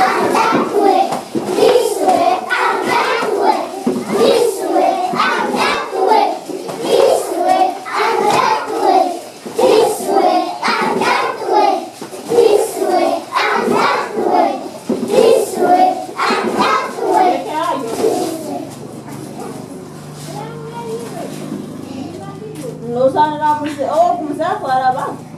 I'm that way. This way, that way. This way, that way. This way, that way. This way, that way. This way, that way. Oh.